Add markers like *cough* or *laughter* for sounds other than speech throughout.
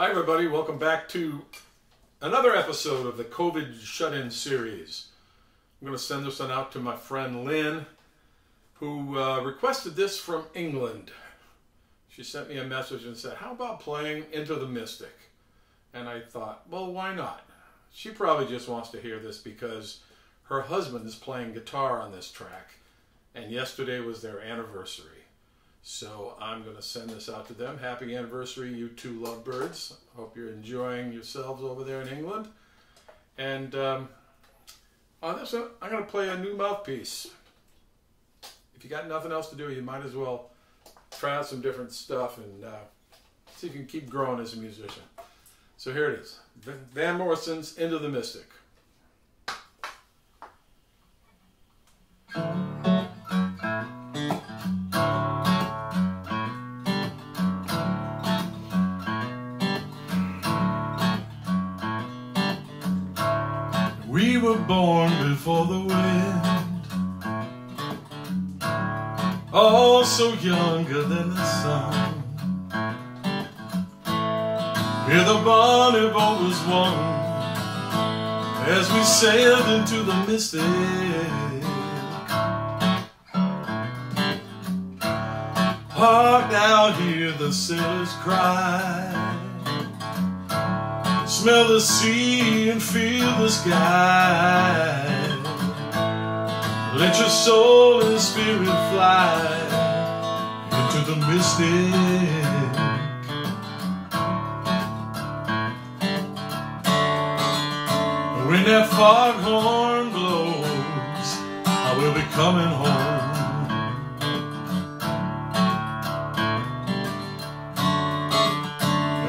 Hi, everybody. Welcome back to another episode of the COVID Shut In series. I'm going to send this one out to my friend Lynn, who uh, requested this from England. She sent me a message and said, How about playing Into the Mystic? And I thought, Well, why not? She probably just wants to hear this because her husband is playing guitar on this track, and yesterday was their anniversary. So I'm going to send this out to them. Happy anniversary, you two lovebirds. Hope you're enjoying yourselves over there in England. And um, on this one, I'm going to play a new mouthpiece. If you got nothing else to do, you might as well try out some different stuff and uh, see if you can keep growing as a musician. So here it is Van Morrison's Into the Mystic. Were born before the wind, Oh, so younger than the sun. Here the bonnet boat was won as we sailed into the mystic. Hark now, hear the sailors cry. Smell the sea and feel the sky. Let your soul and spirit fly into the mystic. When that foghorn blows, I will be coming home.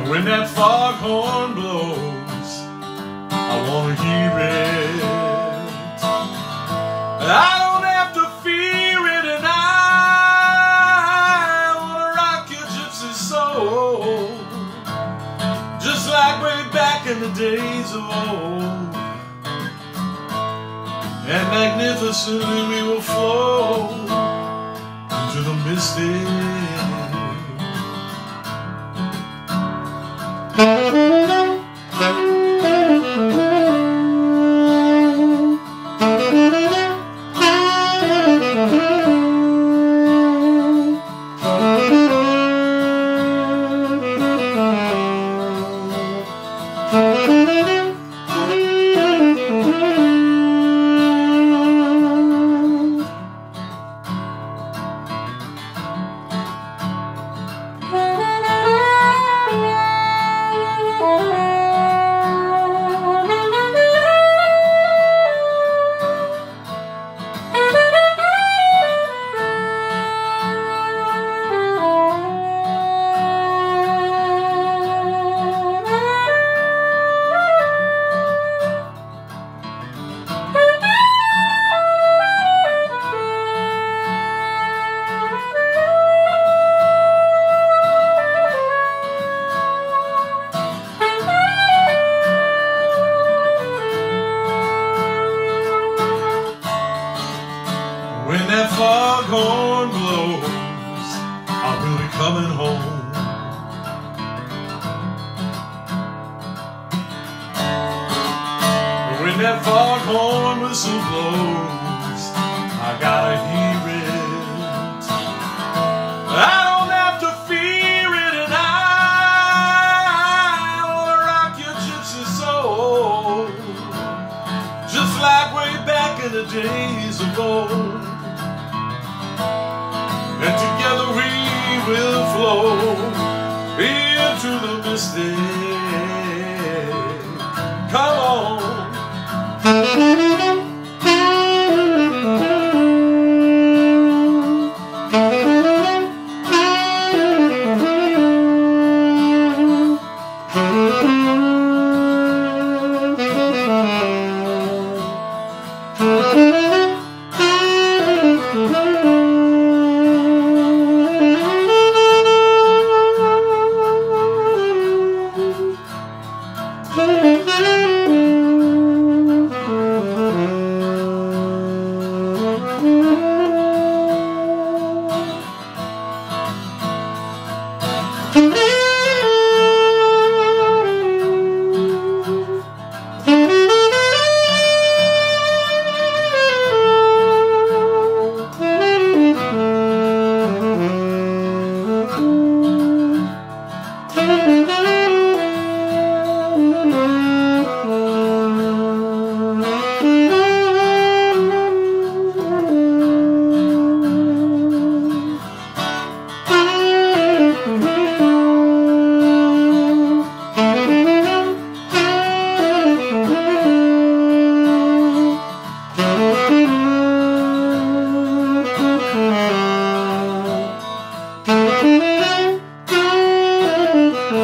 When that foghorn blows, soul. Just like way back in the days of old. And magnificently we will flow into the mystic. When foghorn blows, I will be coming home. When that foghorn whistle blows, I gotta hear it. I don't have to fear it, and I wanna rock your gypsy soul, just like way back in the days of old. And together we will flow into the mystic. *laughs* Thanks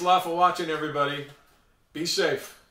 a lot for watching, everybody. Be safe.